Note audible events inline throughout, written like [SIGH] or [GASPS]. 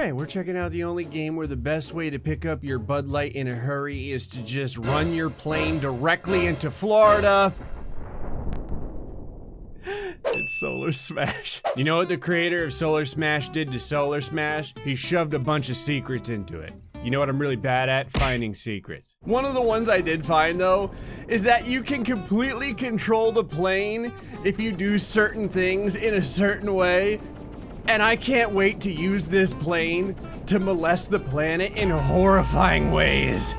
right, we're checking out the only game where the best way to pick up your Bud Light in a hurry is to just run your plane directly into Florida. [GASPS] It's Solar Smash. You know what the creator of Solar Smash did to Solar Smash? He shoved a bunch of secrets into it. You know what I'm really bad at? Finding secrets. One of the ones I did find though, is that you can completely control the plane if you do certain things in a certain way. And I can't wait to use this plane to molest the planet in horrifying ways.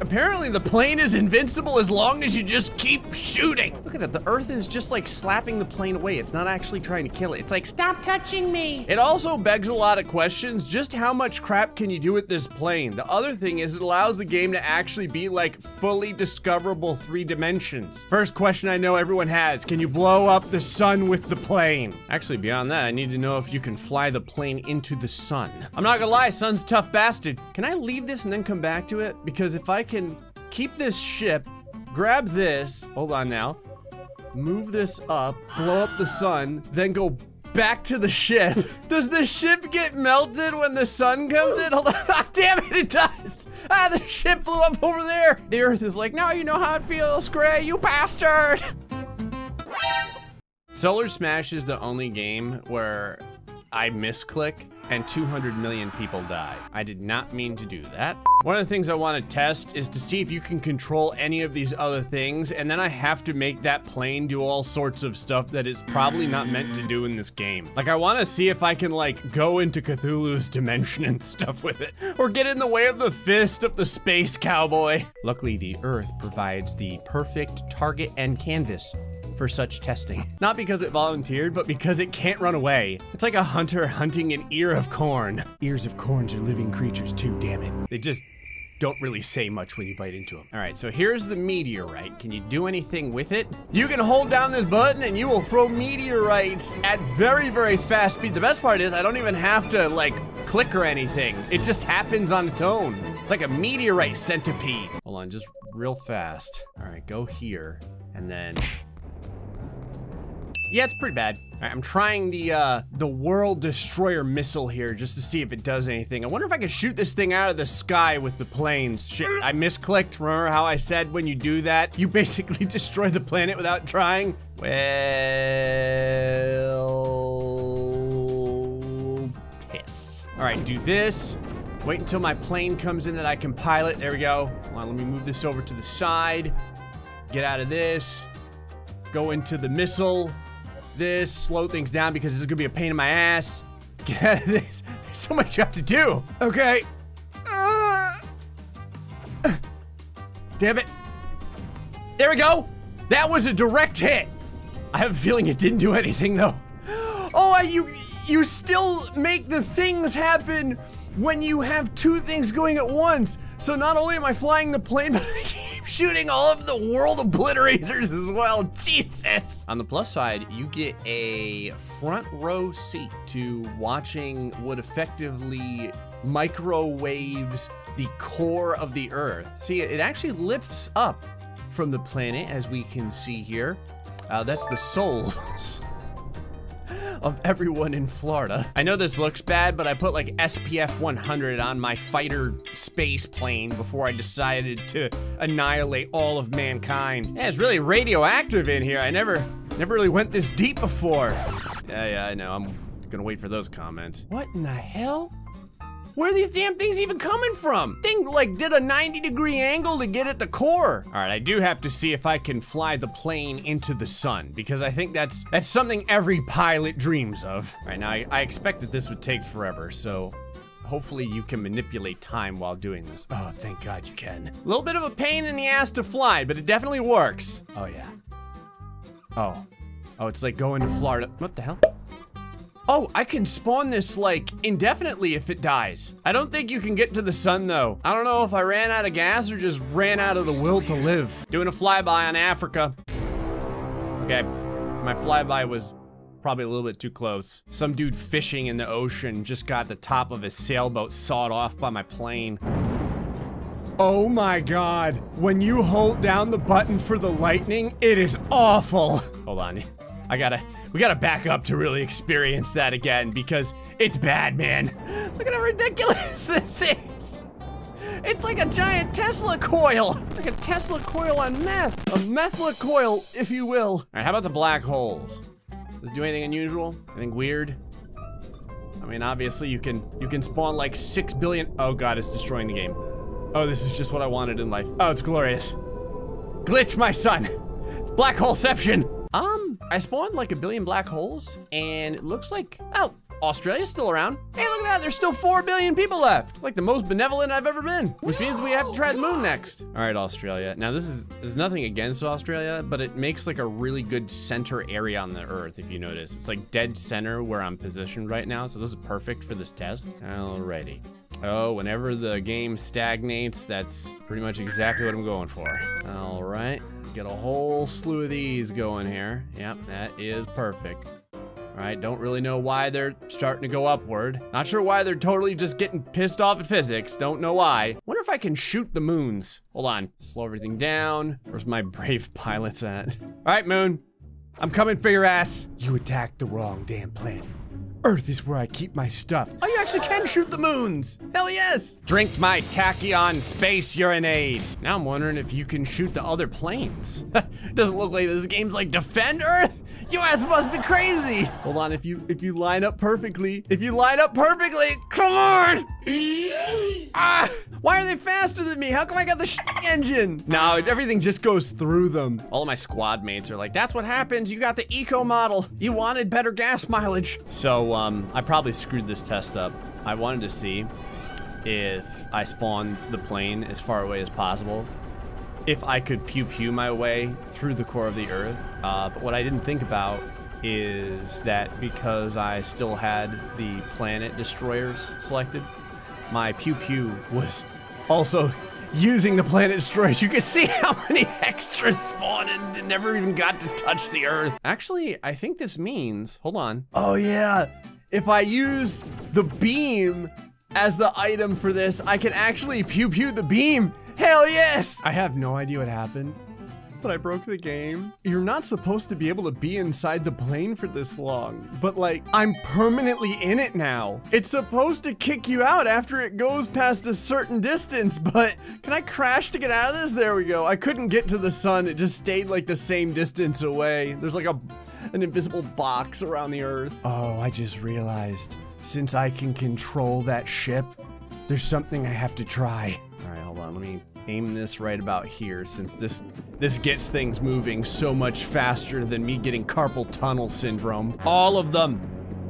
Apparently the plane is invincible as long as you just keep shooting. Look at that, the earth is just like slapping the plane away. It's not actually trying to kill it. It's like, stop touching me. It also begs a lot of questions. Just how much crap can you do with this plane? The other thing is it allows the game to actually be like fully discoverable three dimensions. First question I know everyone has, can you blow up the sun with the plane? Actually, beyond that, I need to know if you can fly the plane into the sun. I'm not gonna lie, sun's a tough bastard. Can I leave this and then come back to it? Because if I can keep this ship, grab this, hold on now, move this up, blow up the sun, then go back to the ship. [LAUGHS] Does the ship get melted when the sun comes in? Hold on, [LAUGHS] ah, damn it, it does. Ah, the ship blew up over there. The earth is like, now you know how it feels, Gray, you bastard. Solar Smash is the only game where I misclick and 200 million people die. I did not mean to do that. One of the things I want to test is to see if you can control any of these other things, and then I have to make that plane do all sorts of stuff that it's probably not meant to do in this game. Like, I want to see if I can, like, go into Cthulhu's dimension and stuff with it, or get in the way of the fist of the space cowboy. Luckily, the Earth provides the perfect target and canvas for such testing. [LAUGHS] Not because it volunteered, but because it can't run away. It's like a hunter hunting an ear of corn. Ears of corns are living creatures too, damn it. They just don't really say much when you bite into them. All right, so here's the meteorite. Can you do anything with it? You can hold down this button and you will throw meteorites at very, very fast speed. The best part is I don't even have to like click or anything. It just happens on its own. It's like a meteorite centipede. Hold on, just real fast. All right, go here and then yeah, it's pretty bad. Right, I'm trying the uh, the World Destroyer missile here just to see if it does anything. I wonder if I can shoot this thing out of the sky with the planes. Shit, I misclicked. Remember how I said when you do that, you [LAUGHS] basically destroy the planet without trying? Well, piss. All right, do this. Wait until my plane comes in that I can pilot. There we go. On, let me move this over to the side. Get out of this. Go into the missile this, slow things down because this is gonna be a pain in my ass. [LAUGHS] Get out of this. There's so much you have to do. Okay. Uh, damn it. There we go. That was a direct hit. I have a feeling it didn't do anything though. [GASPS] Oh, I, you you still make the things happen when you have two things going at once. So not only am I flying the plane, [LAUGHS] but I shooting all of the world obliterators as well. [LAUGHS] Jesus. On the plus side, you get a front row seat to watching what effectively microwaves the core of the Earth. See, it actually lifts up from the planet, as we can see here. Uh, that's the souls [LAUGHS] of everyone in Florida. I know this looks bad, but I put like SPF 100 on my fighter space plane before I decided to annihilate all of mankind. Yeah, it's really radioactive in here. I never, never really went this deep before. Yeah, yeah, I know. I'm gonna wait for those comments. What in the hell? Where are these damn things even coming from? Thing like did a 90 degree angle to get at the core. All right, I do have to see if I can fly the plane into the sun because I think that's that's something every pilot dreams of. All right, now I, I expect that this would take forever, so hopefully you can manipulate time while doing this. Oh, thank God you can. A little bit of a pain in the ass to fly, but it definitely works. Oh yeah. Oh. Oh, it's like going to Florida. What the hell? Oh, I can spawn this, like, indefinitely if it dies. I don't think you can get to the sun, though. I don't know if I ran out of gas or just ran out of the will to live. Doing a flyby on Africa. Okay, my flyby was probably a little bit too close. Some dude fishing in the ocean just got the top of his sailboat sawed off by my plane. Oh my god. When you hold down the button for the lightning, it is awful. Hold on. I gotta, we gotta back up to really experience that again because it's bad, man. [LAUGHS] Look at how ridiculous [LAUGHS] this is. It's like a giant Tesla coil. Like a Tesla coil on meth. A methla coil, if you will. All right, how about the black holes? Does it do anything unusual? Anything weird? I mean, obviously you can you can spawn like six billion. Oh god, it's destroying the game. Oh, this is just what I wanted in life. Oh, it's glorious. Glitch, my son. It's black holeception. Um, I spawned like a billion black holes, and it looks like oh, Australia's still around. Hey, look at that, there's still 4 billion people left. Like the most benevolent I've ever been, which means we have to try the moon next. All right, Australia. Now this is, there's nothing against Australia, but it makes like a really good center area on the earth, if you notice. It's like dead center where I'm positioned right now, so this is perfect for this test. Alrighty. Oh, whenever the game stagnates, that's pretty much exactly what I'm going for. All right, get a whole slew of these going here. Yep, that is perfect. All right, don't really know why they're starting to go upward. Not sure why they're totally just getting pissed off at physics. Don't know why. Wonder if I can shoot the moons. Hold on, slow everything down. Where's my [LAUGHS] brave pilots at? All right, moon, I'm coming for your ass. You attacked the wrong damn planet. Earth is where I keep my stuff. Oh, you actually can shoot the moons. Hell yes. Drink my tachyon space urinade. Now I'm wondering if you can shoot the other planes. [LAUGHS] Doesn't look like this game's like defend Earth. You ass must be crazy. Hold on, if you if you line up perfectly, if you line up perfectly, come on. They faster than me? How come I got the engine? No, everything just goes through them. All of my squad mates are like, that's what happens. You got the eco model. You wanted better gas mileage. So um, I probably screwed this test up. I wanted to see if I spawned the plane as far away as possible if I could pew pew my way through the core of the Earth. Uh, but what I didn't think about is that because I still had the planet destroyers selected, my pew pew was also using the planet destroyers. You can see how many [LAUGHS] extras spawned and never even got to touch the Earth. Actually, I think this means, hold on. Oh yeah, if I use the beam as the item for this, I can actually pew pew the beam Hell yes! I have no idea what happened, but I broke the game. You're not supposed to be able to be inside the plane for this long, but like, I'm permanently in it now. It's supposed to kick you out after it goes past a certain distance, but can I crash to get out of this? There we go. I couldn't get to the sun. It just stayed like the same distance away. There's like a an invisible box around the earth. Oh, I just realized since I can control that ship, there's something I have to try. All right, hold on. Let me aim this right about here since this this gets things moving so much faster than me getting carpal tunnel syndrome. All of them.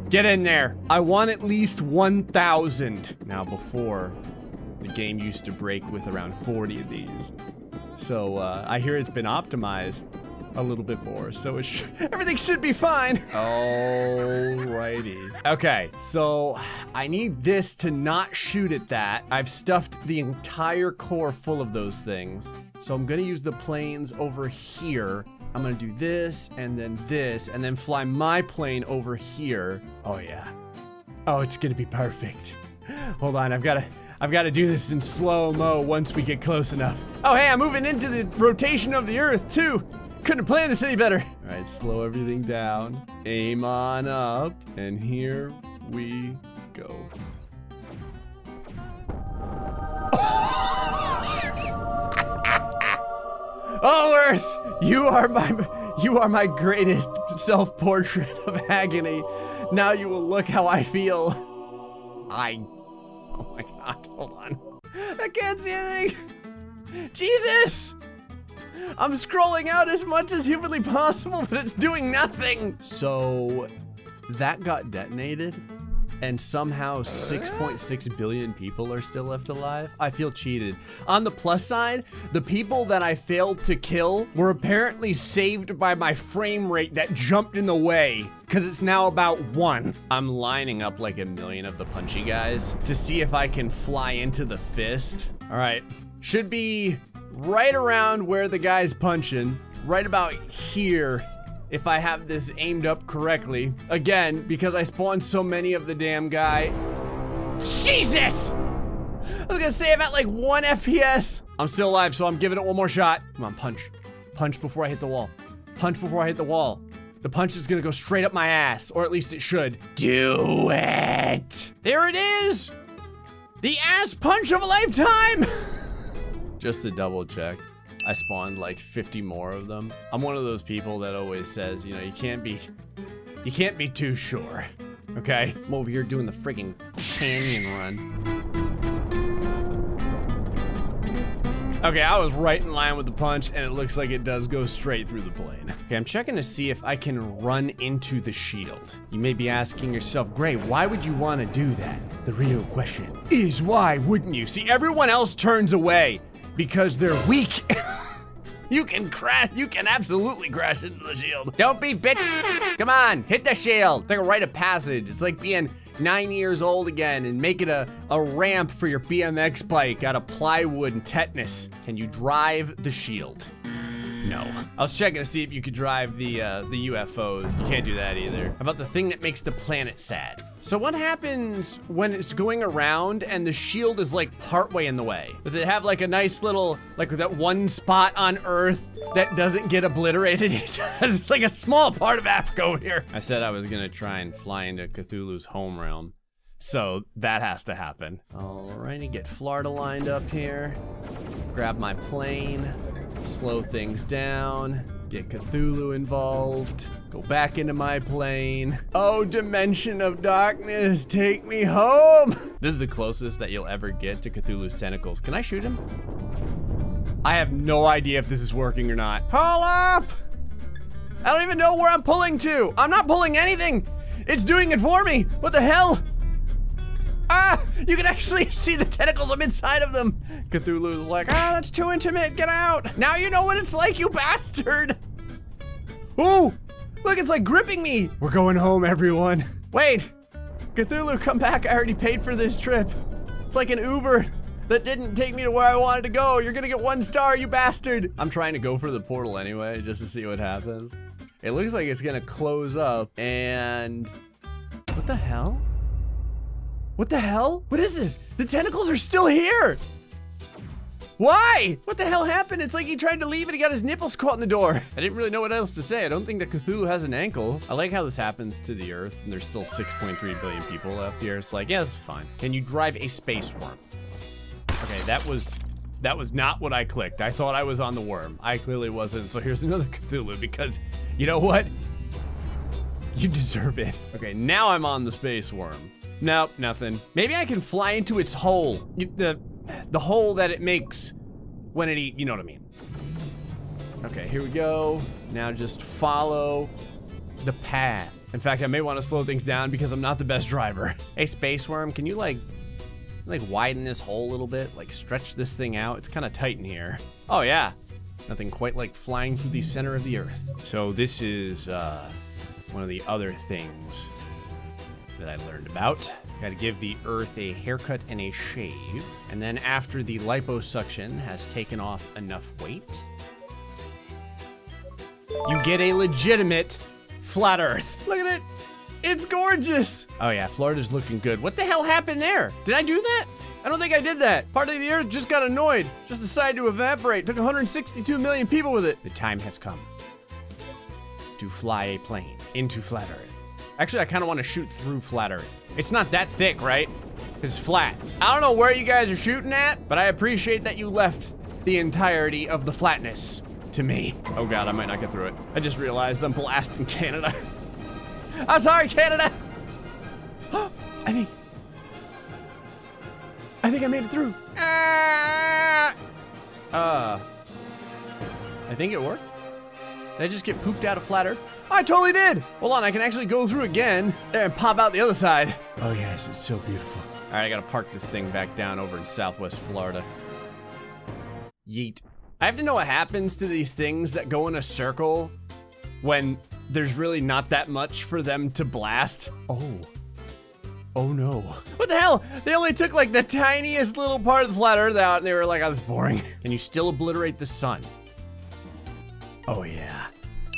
Get in there. I want at least 1,000. Now before, the game used to break with around 40 of these. So uh, I hear it's been optimized a little bit more, so it sh [LAUGHS] everything should be fine. Alrighty. Okay, so I need this to not shoot at that. I've stuffed the entire core full of those things. So I'm gonna use the planes over here. I'm gonna do this, and then this, and then fly my plane over here. Oh yeah. Oh, it's gonna be perfect. Hold on, I've gotta, I've got to do this in slow-mo once we get close enough. Oh, hey, I'm moving into the rotation of the Earth, too. Couldn't planned this any better. All right, slow everything down. Aim on up. And here we go. [LAUGHS] oh, Earth! You are my you are my greatest self-portrait of agony. Now you will look how I feel. I Oh my god, hold on. I can't see anything. Jesus! I'm scrolling out as much as humanly possible, but it's doing nothing. So that got detonated and somehow 6.6 billion people are still left alive? I feel cheated. On the plus side, the people that I failed to kill were apparently saved by my frame rate that jumped in the way because it's now about one. I'm lining up like a million of the punchy guys to see if I can fly into the fist. All right, should be right around where the guy's punching, right about here, if I have this aimed up correctly. Again, because I spawned so many of the damn guy. Jesus! I was gonna say I'm at like one FPS. I'm still alive, so I'm giving it one more shot. Come on, punch. Punch before I hit the wall. Punch before I hit the wall. The punch is gonna go straight up my ass, or at least it should. Do it! There it is! The ass punch of a lifetime! [LAUGHS] Just to double check, I spawned like 50 more of them. I'm one of those people that always says, you know, you can't be, you can't be too sure, okay? I'm over here doing the friggin' canyon run. Okay, I was right in line with the punch, and it looks like it does go straight through the plane. Okay, I'm checking to see if I can run into the shield. You may be asking yourself, Gray, why would you want to do that? The real question is why wouldn't you? See, everyone else turns away because they're weak. [LAUGHS] you can crash, you can absolutely crash into the shield. Don't be bitch. Come on, hit the shield. It's like a rite of passage. It's like being nine years old again and make it a, a ramp for your BMX bike out of plywood and tetanus. Can you drive the shield? No. I was checking to see if you could drive the uh, the UFOs. You can't do that either. How about the thing that makes the planet sad? So what happens when it's going around and the shield is like partway in the way? Does it have like a nice little, like that one spot on Earth that doesn't get obliterated? [LAUGHS] It does. It's like a small part of Africa over here. I said I was gonna try and fly into Cthulhu's home realm. So that has to happen. Alrighty, get Florida lined up here. Grab my plane, slow things down, get Cthulhu involved, go back into my plane. Oh, dimension of darkness, take me home. This is the closest that you'll ever get to Cthulhu's tentacles. Can I shoot him? I have no idea if this is working or not. Pull up! I don't even know where I'm pulling to. I'm not pulling anything. It's doing it for me. What the hell? Ah, you can actually [LAUGHS] see the tentacles. I'm inside of them. Cthulhu's like, ah, that's too intimate. Get out. Now you know what it's like, you bastard. Ooh, look, it's like gripping me. We're going home, everyone. Wait, Cthulhu, come back. I already paid for this trip. It's like an Uber that didn't take me to where I wanted to go. You're gonna get one star, you bastard. I'm trying to go for the portal anyway, just to see what happens. It looks like it's gonna close up and what the hell? What the hell? What is this? The tentacles are still here. Why? What the hell happened? It's like he tried to leave and he got his nipples caught in the door. [LAUGHS] I didn't really know what else to say. I don't think that Cthulhu has an ankle. I like how this happens to the Earth and there's still 6.3 billion people left here. It's like, yeah, is fine. Can you drive a space worm? Okay, that was that was not what I clicked. I thought I was on the worm. I clearly wasn't. So here's another [LAUGHS] Cthulhu because you know what? You deserve it. Okay, now I'm on the space worm. Nope, nothing. Maybe I can fly into its hole. The, the hole that it makes when it eat, you know what I mean. Okay, here we go. Now just follow the path. In fact, I may want to slow things down because I'm not the best driver. [LAUGHS] Hey, Space Worm, can you like, like widen this hole a little bit? Like stretch this thing out? It's kind of tight in here. Oh yeah, nothing quite like flying through the center of the earth. So this is uh, one of the other things that I learned about. Gotta give the earth a haircut and a shave. And then after the liposuction has taken off enough weight, you get a legitimate flat earth. Look at it. It's gorgeous. Oh yeah, Florida's looking good. What the hell happened there? Did I do that? I don't think I did that. Part of the earth just got annoyed. Just decided to evaporate. Took 162 million people with it. The time has come to fly a plane into flat earth. Actually, I kind of want to shoot through flat earth. It's not that thick, right? It's flat. I don't know where you guys are shooting at, but I appreciate that you left the entirety of the flatness to me. Oh God, I might not get through it. I just realized I'm blasting Canada. [LAUGHS] I'm sorry, Canada. [GASPS] I think, I think I made it through. Ah! Uh, I think it worked. Did I just get pooped out of flat earth? I totally did. Hold on, I can actually go through again and pop out the other side. Oh yes, it's so beautiful. All right, I gotta park this thing back down over in Southwest Florida. Yeet. I have to know what happens to these things that go in a circle when there's really not that much for them to blast. Oh. Oh no. What the hell? They only took like the tiniest little part of the flat earth out and they were like, oh, that's boring. Can you still obliterate the sun? Oh yeah.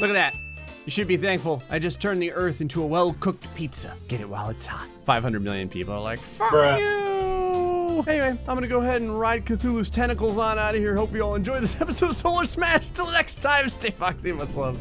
Look at that. You should be thankful. I just turned the earth into a well-cooked pizza. Get it while it's hot. 500 million people are like, fuck Bruh. you. Anyway, I'm gonna go ahead and ride Cthulhu's tentacles on out of here. Hope you all enjoyed this [LAUGHS] episode of Solar Smash. Till next time, stay foxy, much love.